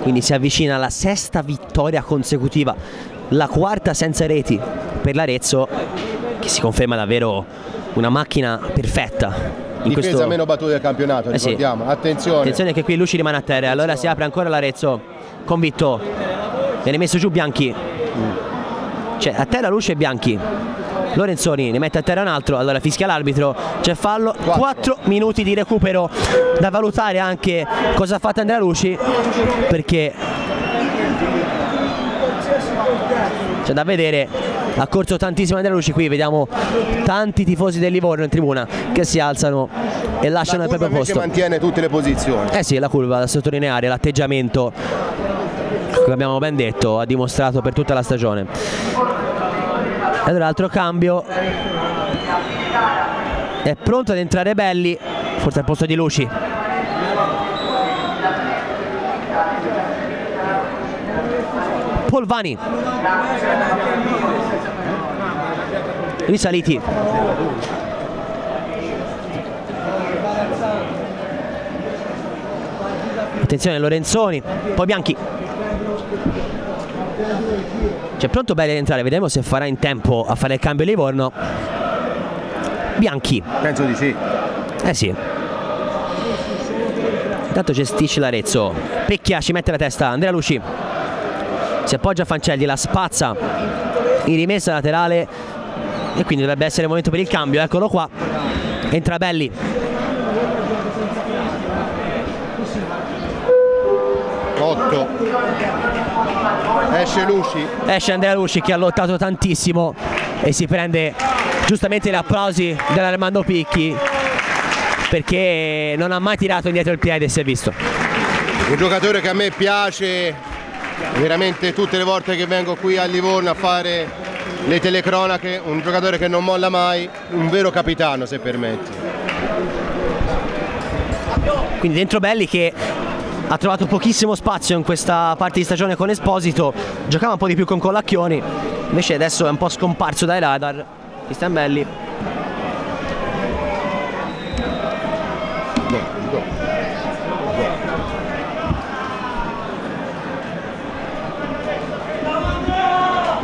quindi si avvicina alla sesta vittoria consecutiva la quarta senza reti per l'Arezzo che si conferma davvero una macchina perfetta in Difesa questo meno battuta del campionato, Eh sì. ricordiamo. Attenzione. Attenzione che qui Luci rimane a terra, allora si apre ancora l'Arezzo, convitto, viene messo giù Bianchi, cioè a terra Luci e Bianchi, Lorenzoni ne mette a terra un altro, allora fischia l'arbitro, c'è fallo, 4 minuti di recupero da valutare anche cosa ha fatto Andrea Luci, perché c'è da vedere, ha corso tantissimo Andrea Luci qui, vediamo tanti tifosi del Livorno in tribuna che si alzano e lasciano La il proprio posto. mantiene tutte le posizioni. Eh sì, la curva da sottolineare, l'atteggiamento, come abbiamo ben detto, ha dimostrato per tutta la stagione. E allora altro cambio. È pronto ad entrare Belli, forse al posto di Luci. Polvani. Risaliti. Attenzione Lorenzoni, poi Bianchi. C'è pronto Belli ad entrare, vedremo se farà in tempo a fare il cambio Livorno. Bianchi, Penso di sì. eh sì. Intanto gestisce l'Arezzo. Pecchia ci mette la testa, Andrea Luci. Si appoggia a Fancelli, la spazza in rimessa laterale e quindi dovrebbe essere il momento per il cambio, eccolo qua. Entra Belli. 8. Esce Luci. Esce Andrea Luci che ha lottato tantissimo e si prende giustamente gli applausi dell'Armando Picchi perché non ha mai tirato indietro il piede, si è visto. Un giocatore che a me piace veramente tutte le volte che vengo qui a Livorno a fare le telecronache, un giocatore che non molla mai, un vero capitano se permetti. Quindi dentro Belli che ha trovato pochissimo spazio in questa parte di stagione con Esposito, giocava un po' di più con Collacchioni, invece adesso è un po' scomparso dai radar. Cristian Belli.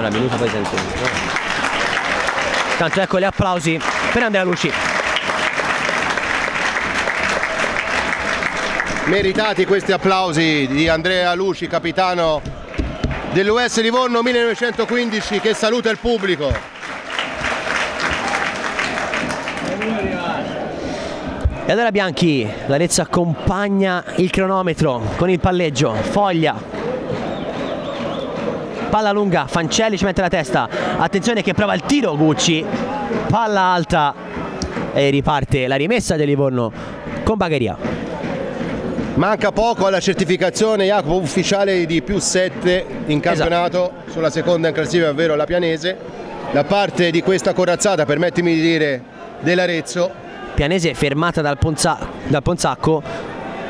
Ora minuto poi. Tanto ecco gli applausi per Andrea Luci. Meritati questi applausi di Andrea Luci, capitano dell'US Livorno 1915 che saluta il pubblico. E allora Bianchi, l'Arezzo accompagna il cronometro con il palleggio, Foglia. Palla lunga, Fancelli ci mette la testa. Attenzione che prova il tiro Gucci. Palla alta e riparte la rimessa del Livorno con Bagheria. Manca poco alla certificazione Jacopo ufficiale di più 7 in campionato sulla seconda in classifica, ovvero la Pianese. Da parte di questa corazzata, permettimi di dire, dell'Arezzo. Pianese fermata dal, Ponza- dal Ponzacco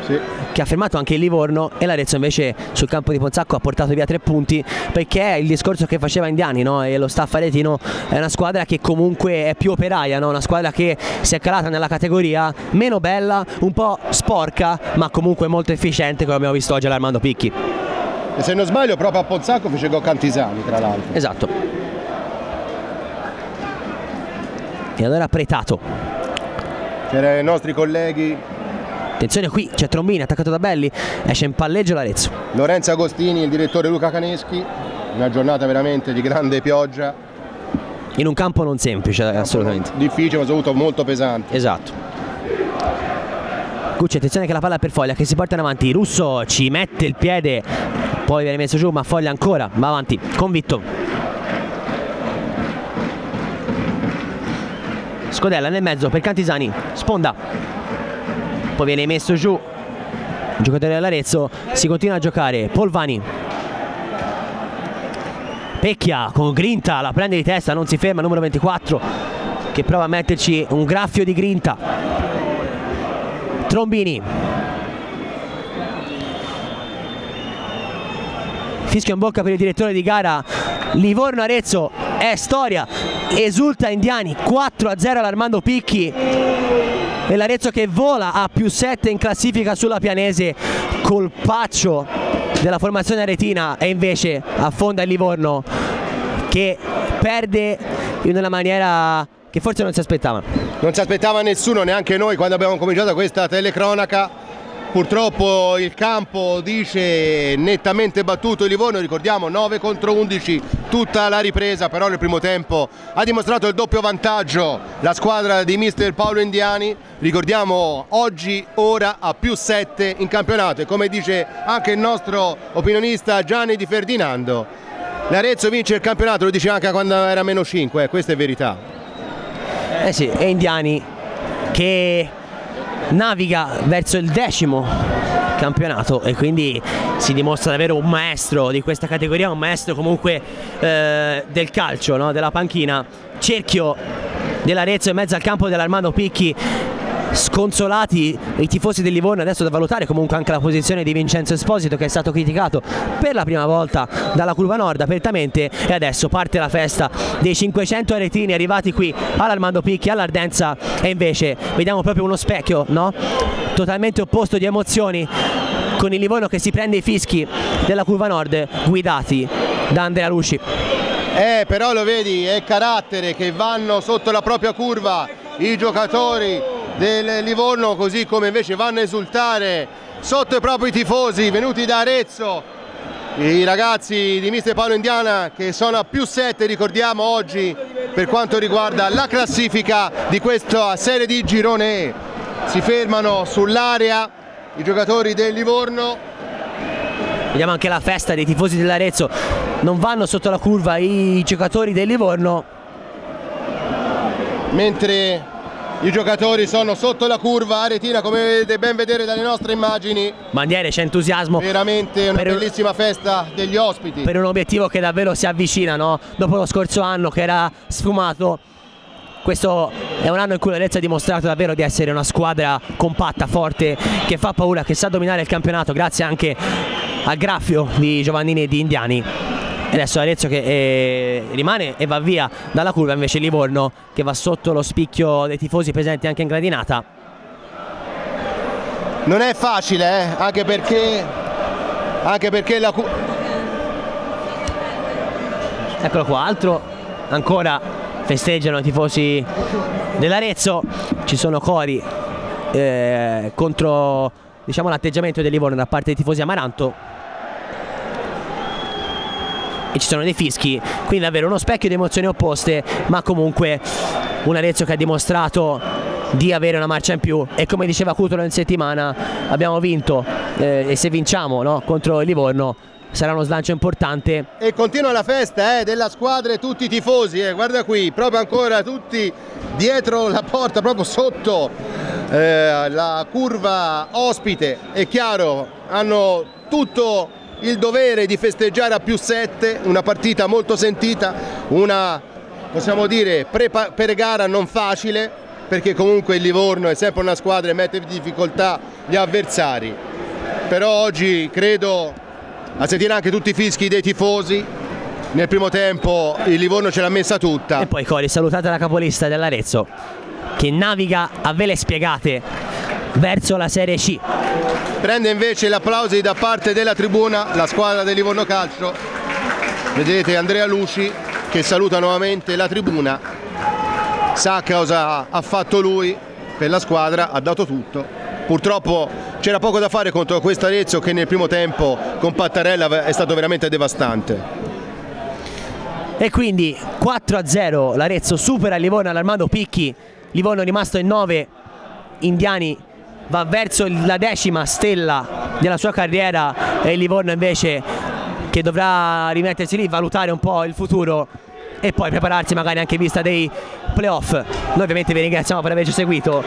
Sì. Che ha fermato anche il Livorno e l'Arezzo invece sul campo di Ponzacco ha portato via tre punti perché è il discorso che faceva Indiani no? e lo staff aretino è una squadra che comunque è più operaia, no? una squadra che si è calata nella categoria meno bella, un po' sporca ma comunque molto efficiente come abbiamo visto oggi all'Armando Picchi. E se non sbaglio proprio a Pozzacco fece gol Cantisani tra l'altro. Esatto. E allora Pretato. C'erano i nostri colleghi Attenzione qui, c'è Trombini attaccato da Belli, esce in palleggio l'Arezzo. Lorenzo Agostini, il direttore Luca Caneschi. Una giornata veramente di grande pioggia. In un campo non semplice, assolutamente. Difficile, ma soprattutto molto pesante. Esatto. Gucci, attenzione che la palla è per Foglia che si porta in avanti. Russo ci mette il piede, poi viene messo giù, ma Foglia ancora va avanti, convitto. Scodella nel mezzo per Cantisani, sponda. Poi viene messo giù il giocatore dell'Arezzo, si continua a giocare, Polvani. Pecchia con Grinta, la prende di testa, non si ferma, numero 24, che prova a metterci un graffio di Grinta. Trombini. Fischio in bocca per il direttore di gara, Livorno Arezzo è storia, esulta Indiani 4-0 all'Armando Picchi e l'Arezzo che vola a più 7 in classifica sulla Pianese, colpaccio della formazione aretina e invece affonda il Livorno che perde in una maniera che forse non si aspettava. Non si aspettava nessuno, neanche noi quando abbiamo cominciato questa telecronaca. Purtroppo il campo dice nettamente battuto il Livorno, ricordiamo 9 contro 11 tutta la ripresa, però nel primo tempo ha dimostrato il doppio vantaggio la squadra di mister Paolo Indiani, ricordiamo oggi ora a più 7 in campionato e come dice anche il nostro opinionista Gianni Di Ferdinando, l'Arezzo vince il campionato, lo dice anche quando era meno 5, eh, questa è verità. Eh sì, è Indiani che naviga verso il decimo campionato e quindi si dimostra davvero un maestro di questa categoria, un maestro comunque eh, del calcio, no? della panchina. Cerchio dell'Arezzo in mezzo al campo dell'Armando Picchi sconsolati i tifosi del Livorno. Adesso da valutare comunque anche la posizione di Vincenzo Esposito che è stato criticato per la prima volta dalla curva nord apertamente. E adesso parte la festa dei 500 aretini arrivati qui all'Armando Picchi all'Ardenza. E invece vediamo proprio uno specchio no? totalmente opposto di emozioni con il Livorno che si prende i fischi della curva nord guidati da Andrea Luci. Eh però lo vedi è carattere che vanno sotto la propria curva i giocatori del Livorno così come invece vanno a esultare sotto i propri tifosi venuti da Arezzo. I ragazzi di mister Paolo Indiana che sono a più 7 ricordiamo oggi per quanto riguarda la classifica di questa serie di girone E. Si fermano sull'area i giocatori del Livorno. Vediamo anche la festa dei tifosi dell'Arezzo. Non vanno sotto la curva i giocatori del Livorno. Mentre i giocatori sono sotto la curva aretina come vedete ben vedere dalle nostre immagini bandiere c'è entusiasmo veramente una bellissima festa degli ospiti per un obiettivo che davvero si avvicina no? dopo lo scorso anno che era sfumato questo è un anno in cui l'Arezzo ha dimostrato davvero di essere una squadra compatta, forte, che fa paura, che sa dominare il campionato grazie anche al graffio di Giovannini e di Indiani. Adesso Arezzo che eh, rimane e va via dalla curva, invece Livorno che va sotto lo spicchio dei tifosi presenti anche in gradinata. non è facile eh? anche perché anche perché la Eccolo qua, altro ancora festeggiano i tifosi dell'Arezzo, ci sono cori eh, contro diciamo, l'atteggiamento del Livorno da parte dei tifosi Amaranto e ci sono dei fischi, quindi davvero uno specchio di emozioni opposte, ma comunque un Arezzo che ha dimostrato di avere una marcia in più. E come diceva Cutolo in settimana abbiamo vinto. Eh, e se vinciamo no, contro il Livorno sarà uno slancio importante. E continua la festa eh, della squadra e tutti i tifosi eh. guarda qui proprio ancora tutti dietro la porta proprio sotto eh, la curva ospite. È chiaro hanno tutto il dovere di festeggiare a più 7 una partita molto sentita una possiamo dire prepa- per gara non facile perché comunque il Livorno è sempre una squadra e mette in difficoltà gli avversari. Però oggi credo a sentire anche tutti i fischi dei tifosi. Nel primo tempo il Livorno ce l'ha messa tutta. E poi Cori, salutate la capolista dell'Arezzo che naviga a vele spiegate verso la Serie C. prende invece gli applausi da parte della tribuna la squadra del Livorno Calcio. Vedete Andrea Luci che saluta nuovamente la tribuna. Sa cosa ha fatto lui per la squadra ha dato tutto. Purtroppo c'era poco da fare contro questo Arezzo che nel primo tempo con Pattarella è stato veramente devastante. E quindi 4-0 l'Arezzo supera il Livorno all'Armando Picchi, Livorno rimasto in 9, Indiani va verso la decima stella della sua carriera e Livorno invece che dovrà rimettersi lì, valutare un po' il futuro e poi prepararsi magari anche in vista dei playoff. Noi ovviamente vi ringraziamo per averci seguito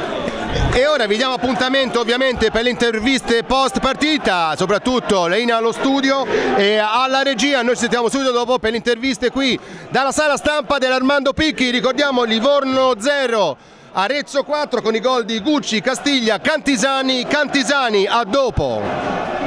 E ora vi diamo appuntamento ovviamente per le interviste post partita, soprattutto Leina allo studio e alla regia, noi ci sentiamo subito dopo per le interviste qui dalla sala stampa dell'Armando Picchi, ricordiamo Livorno 0, Arezzo 4 con i gol di Gucci, Castiglia, Cantisani, Cantisani, a dopo.